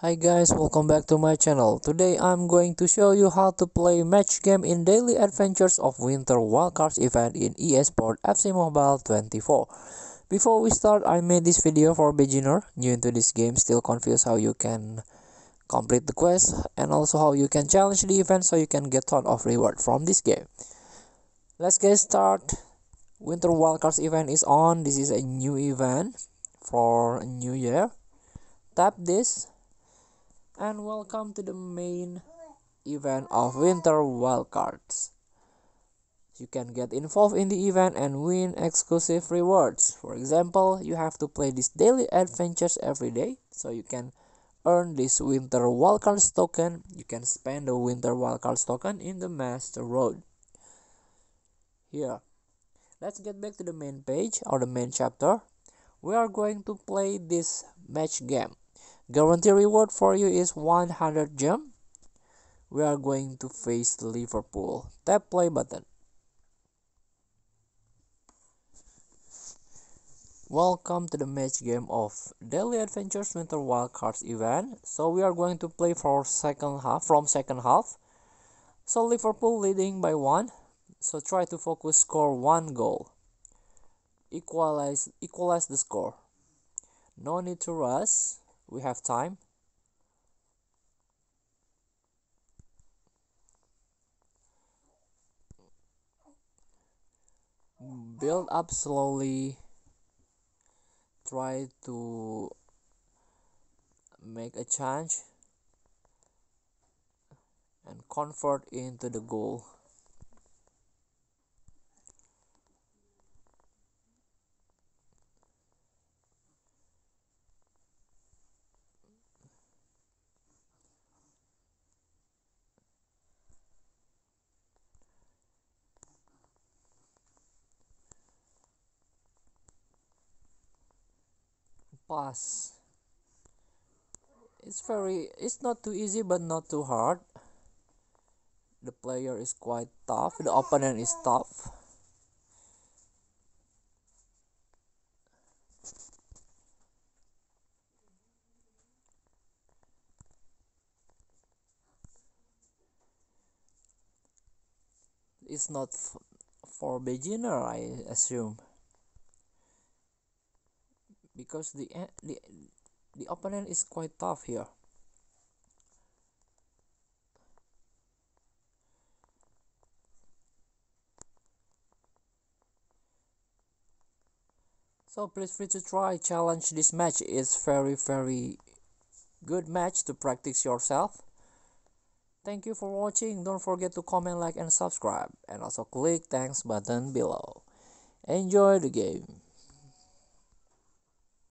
Hi guys, welcome back to my channel. Today I'm going to show you how to play match game in Daily Adventures of Winter Wildcards event in EA Sports FC Mobile 24. Before we start, I made this video for beginner new into this game, still confused how you can complete the quest and also how you can challenge the event so you can get ton of reward from this game. Let's get started. Winter Wildcards event is on. This is a new event for new year. Tap this and welcome to the main event of Winter Wildcards. You can get involved in the event and win exclusive rewards. For example, you have to play these daily adventures every day, so you can earn this Winter Wildcards token. You can spend the Winter Wildcards token in the Master Road. Here, let's get back to the main page or the main chapter. We are going to play this match game. Guarantee reward for you is 100 gem. We are going to face Liverpool. Tap play button. Welcome to the match game of Daily Adventures Winter Wildcards event. So we are going to play for second half from second half. So Liverpool leading by one. So try to focus score one goal. Equalize equalize the score. No need to rush we have time. Build up slowly. Try to make a change and convert into the goal pass. It's very it's not too easy but not too hard. The player is quite tough. The opponent is tough. It's not for beginner i assume because the the the opponent is quite tough here. So please free to try challenge this match. Is very very good match to practice yourself. Thank you for watching. Don't forget to comment like and subscribe. And also click thanks button below. Enjoy the game